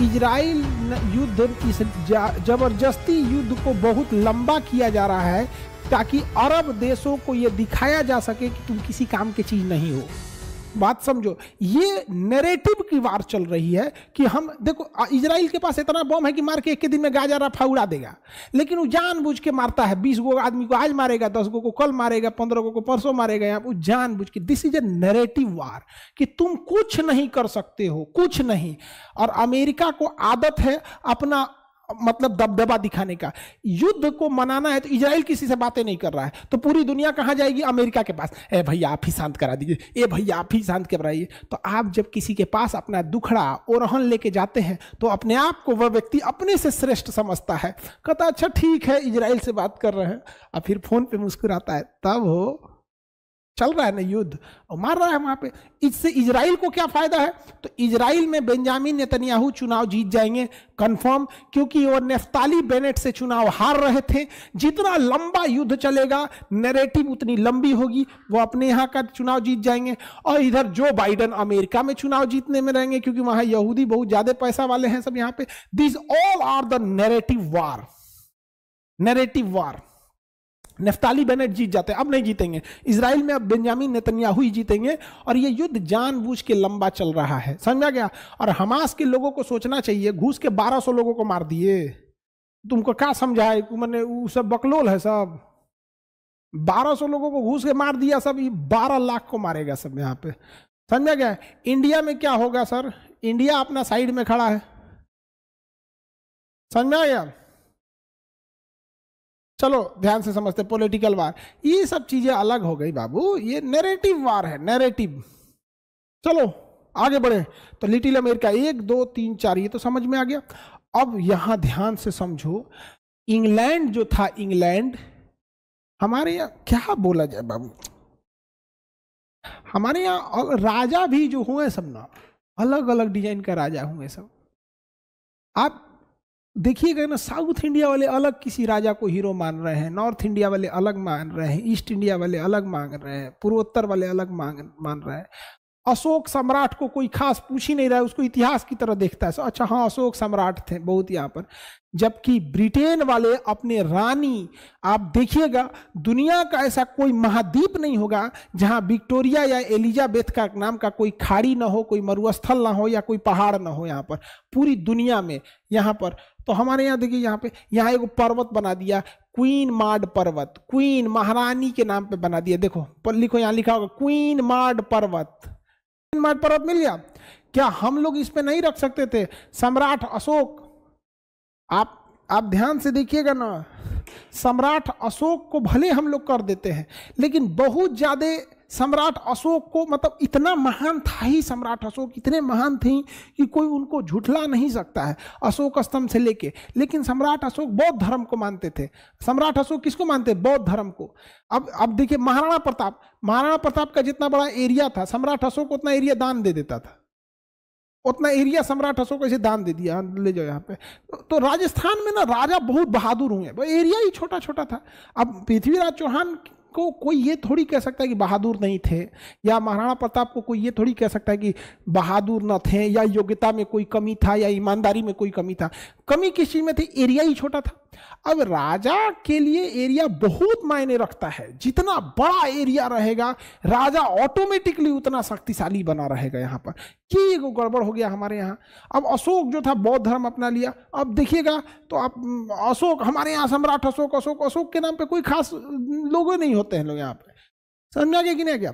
Israel युद्ध इस ज़बरदस्ती युद्ध को बहुत लंबा किया जा रहा है ताकि अरब देशों को ये दिखाया जा सके कि तुम किसी काम की चीज़ नहीं हो। बात समझो, ये नैरेटिव की वार चल रही है कि हम, देखो इजराइल के पास इतना बम है कि मार के एक के दिन में गाजा रफा उड़ा देगा। लेकिन वो जानबूझ के मारता है, बीस गो आदमी को आज मारेगा, दस गो को कल मारेगा, पंद्रह गो को परसों मारेगा, यहाँ वो जानबूझ के this is a narrative war कि तुम कुछ नहीं कर सकते हो, कुछ नहीं। और अमेरिका को आदत है अपना मतलब दबदबा दिखाने का। युद्ध को मनाना है तो इजराइल किसी से बातें नहीं कर रहा है। तो पूरी दुनिया कहाँ जाएगी? अमेरिका के पास। ए भैया, आप ही शांत करा दीजिए। ए भैया, आप ही शांत कराइए तो आप जब किसी के पास अपना दुखड़ा ओरहन लेके जाते हैं तो अपने आप को वह व्यक्ति अपने से श्रेष्ठ समझता है। कहता अच्छा ठीक है, इजराइल से बात कर रहे हैं। और फिर फ़ोन पर मुस्कुराता है, तब हो चल रहा है ना युद्ध, और मार रहा है वहाँ पे। इससे इजराइल को क्या फ़ायदा है? तो इजराइल में बेंजामिन नेतन्याहू चुनाव जीत जाएँगे कंफर्म क्योंकि वो नेफ्ताली बेनेट से चुनाव हार रहे थे। जितना लंबा युद्ध चलेगा नैरेटिव उतनी लंबी होगी, वो अपने यहाँ का चुनाव जीत जाएँगे। और इधर जो बाइडन अमेरिका में चुनाव जीतने में रहेंगे, क्योंकि वहाँ यहूदी बहुत ज़्यादा पैसा वाले हैं सब यहाँ पे। This all are the narrative war narrative war Naftali Bennett जीत जाते हैं, अब नहीं जीतेंगे। इसराइल में अब बेंजामिन नेतन्याहू ही जीतेंगे और ये युद्ध जानबूझ के लंबा चल रहा है। समझा गया? और हमास के लोगों को सोचना चाहिए, घूस के 1200 लोगों को मार दिए। तुमको क्या समझा है मैंने वो सब बकलोल है सब। 1200 लोगों को घूस के मार दिया सब 12 लाख को मारेगा सब यहाँ पे। समझा गया? इंडिया में क्या होगा सर? इंडिया अपना साइड में खड़ा है। समझा गया? चलो, ध्यान से समझते पॉलिटिकल वार ये सब चीज़ें अलग हो गई बाबू, ये नैरेटिव वार है नैरेटिव चलो, आगे बढ़े। तो लिटिल अमेरिका एक, दो, तीन, चार, ये तो समझ में आ गया। अब यहाँ ध्यान से समझो इंग्लैंड जो था इंग्लैंड हमारे यहाँ क्या बोला जाए बाबू? हमारे यहाँ राजा भी जो हुए सब ना अलग अलग डिज़ाइन का राजा हुए सब। आप देखिएगा ना साउथ इंडिया वाले अलग किसी राजा को हीरो मान रहे हैं, नॉर्थ इंडिया वाले अलग मान रहे हैं, ईस्ट इंडिया वाले अलग मांग रहे हैं, पूर्वोत्तर वाले अलग मांग मान रहे हैं अशोक सम्राट को कोई खास पूछ ही नहीं रहा है, उसको इतिहास की तरह देखता है। अच्छा हाँ अशोक सम्राट थे, बहुत यहाँ पर। जबकि ब्रिटेन वाले अपने रानी, आप देखिएगा, दुनिया का ऐसा कोई महाद्वीप नहीं होगा, जहाँ विक्टोरिया या एलिजाबेथ का नाम का कोई खाड़ी ना हो, कोई मरुस्थल ना हो, या कोई पहाड़ ना हो यहाँ पर, पूरी दुनिया में यहाँ पर। तो हमारे यहाँ देखिए, यहाँ पे, यहाँ एक पर्वत बना दिया, क्वीन मार्ड पर्वत, क्वीन महारानी के नाम पे बना दिया। देखो, पर लिखो, यहाँ लिखा होगा, क्वीन मार्ड पर्वत। मार्ड पर्वत मिल गया। क्या हम लोग इस पे नहीं रख सकते थे? सम्राट अशोक, आप आप ध्यान से देखिएगा ना। सम्राट अशोक को भले हम लोग कर देते हैं, लेकिन बहुत ज़्यादा सम्राट अशोक को मतलब इतना महान था ही सम्राट अशोक, इतने महान थे कि कोई उनको झुठला नहीं सकता है अशोक स्तंभ से लेके। लेकिन सम्राट अशोक बौद्ध धर्म को मानते थे। सम्राट अशोक किसको मानते? बौद्ध धर्म को। अब अब देखिए महाराणा प्रताप महाराणा प्रताप का जितना बड़ा एरिया था, सम्राट अशोक उतना एरिया दान दे देता था। उतना एरिया सम्राट अशोक ऐसे दान दे दिया, ले जाओ यहाँ पे। तो राजस्थान में ना राजा बहुत बहादुर हुए वो एरिया ही छोटा छोटा था। अब पृथ्वीराज चौहान को कोई ये थोड़ी कह सकता है कि बहादुर नहीं थे, या महाराणा प्रताप को कोई ये थोड़ी कह सकता है कि बहादुर न थे, या योग्यता में कोई कमी था, या ईमानदारी में कोई कमी था। कमी किस चीज़ में थी? एरिया ही छोटा था। अब राजा के लिए एरिया बहुत मायने रखता है। जितना बड़ा एरिया रहेगा, राजा ऑटोमेटिकली उतना शक्तिशाली बना रहेगा यहाँ पर। कि एगो गड़बड़ हो गया हमारे यहाँ। अब अशोक जो था, बौद्ध धर्म अपना लिया। अब देखिएगा तो आप, अशोक, हमारे यहाँ सम्राट अशोक अशोक अशोक के नाम पे कोई खास लोग नहीं होते हैं लोग यहाँ पे। समझ गया कि नहीं क्या